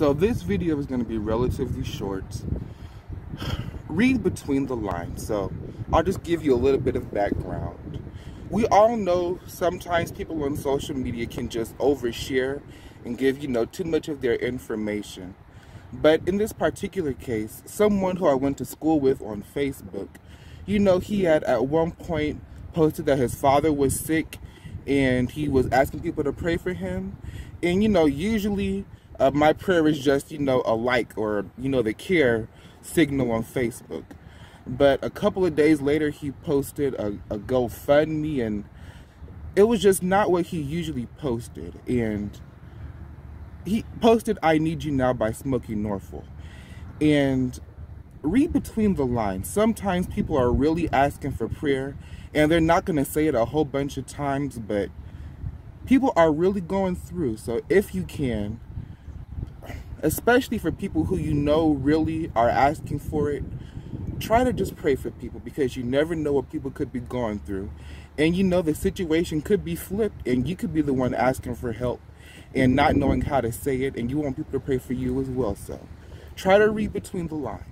So this video is going to be relatively short. Read between the lines. So I'll just give you a little bit of background. We all know sometimes people on social media can just overshare and give, you know, too much of their information. But in this particular case, someone who I went to school with on Facebook, you know, he had at one point posted that his father was sick and he was asking people to pray for him. And, you know, usually uh, my prayer is just, you know, a like or, you know, the care signal on Facebook. But a couple of days later, he posted a, a GoFundMe and it was just not what he usually posted. And he posted I Need You Now by Smokey Norful. And read between the lines. Sometimes people are really asking for prayer and they're not going to say it a whole bunch of times, but people are really going through. So if you can, especially for people who you know really are asking for it, try to just pray for people because you never know what people could be going through. And you know the situation could be flipped and you could be the one asking for help and not knowing how to say it and you want people to pray for you as well. So try to read between the lines.